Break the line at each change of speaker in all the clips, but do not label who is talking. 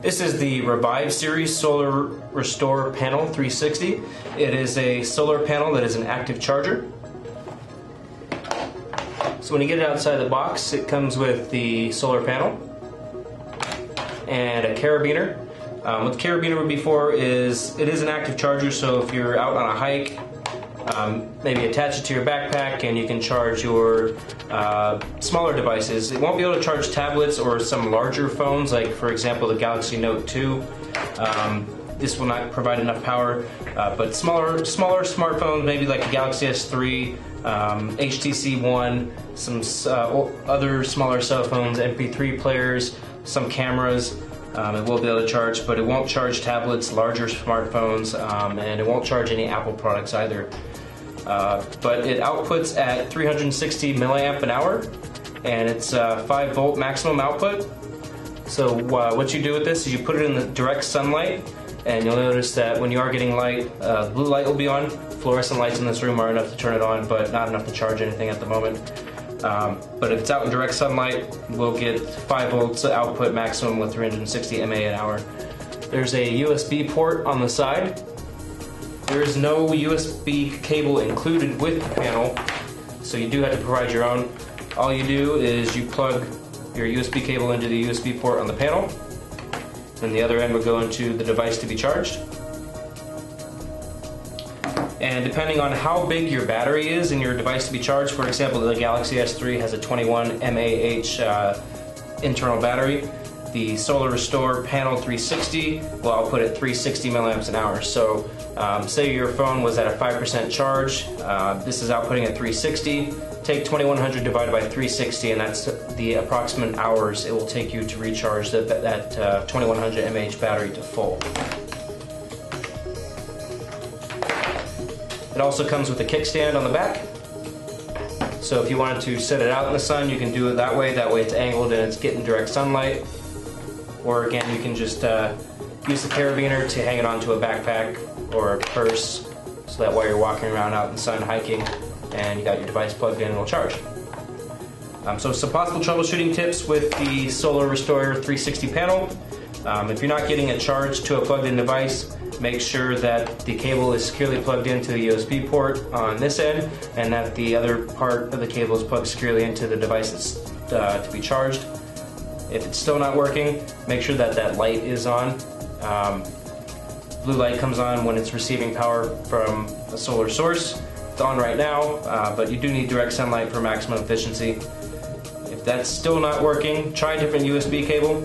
This is the Revive Series Solar Restore Panel 360. It is a solar panel that is an active charger. So when you get it outside the box, it comes with the solar panel and a carabiner. Um, what the carabiner would be for is it is an active charger, so if you're out on a hike um, maybe attach it to your backpack and you can charge your uh, smaller devices. It won't be able to charge tablets or some larger phones, like for example the Galaxy Note 2. Um, this will not provide enough power, uh, but smaller, smaller smartphones, maybe like a Galaxy S3, um, HTC One, some uh, other smaller cell phones, MP3 players, some cameras. Um, it will be able to charge, but it won't charge tablets, larger smartphones, um, and it won't charge any Apple products either. Uh, but it outputs at 360 milliamp an hour, and it's uh, 5 volt maximum output. So uh, what you do with this is you put it in the direct sunlight, and you'll notice that when you are getting light, uh, blue light will be on. Fluorescent lights in this room are enough to turn it on, but not enough to charge anything at the moment. Um, but if it's out in direct sunlight, we'll get 5 volts output maximum with 360 mA an hour. There's a USB port on the side there is no USB cable included with the panel, so you do have to provide your own. All you do is you plug your USB cable into the USB port on the panel, and the other end will go into the device to be charged. And depending on how big your battery is in your device to be charged, for example, the Galaxy S3 has a 21 mAh uh, internal battery. The Solar Restore Panel 360 will output at 360 milliamps an hour. So um, say your phone was at a 5% charge, uh, this is outputting at 360. Take 2100 divided by 360 and that's the approximate hours it will take you to recharge that, that uh, 2100 mAh battery to full. It also comes with a kickstand on the back. So if you wanted to set it out in the sun, you can do it that way. That way it's angled and it's getting direct sunlight. Or again, you can just uh, use the carabiner to hang it onto a backpack or a purse so that while you're walking around out in the sun hiking and you got your device plugged in, it'll charge. Um, so some possible troubleshooting tips with the Solar Restorer 360 panel. Um, if you're not getting a charge to a plugged-in device, make sure that the cable is securely plugged into the USB port on this end and that the other part of the cable is plugged securely into the device that's uh, to be charged. If it's still not working, make sure that that light is on. Um, blue light comes on when it's receiving power from a solar source. It's on right now, uh, but you do need direct sunlight for maximum efficiency. If that's still not working, try a different USB cable.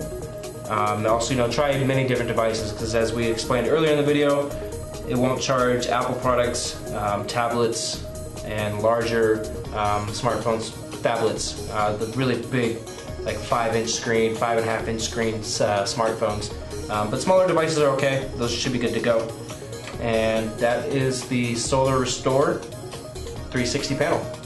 Um, also, you know, try many different devices because as we explained earlier in the video, it won't charge Apple products, um, tablets, and larger um, smartphones, tablets, uh, the really big like five inch screen, five and a half inch screens uh, smartphones. Um, but smaller devices are okay, those should be good to go. And that is the Solar Restore 360 panel.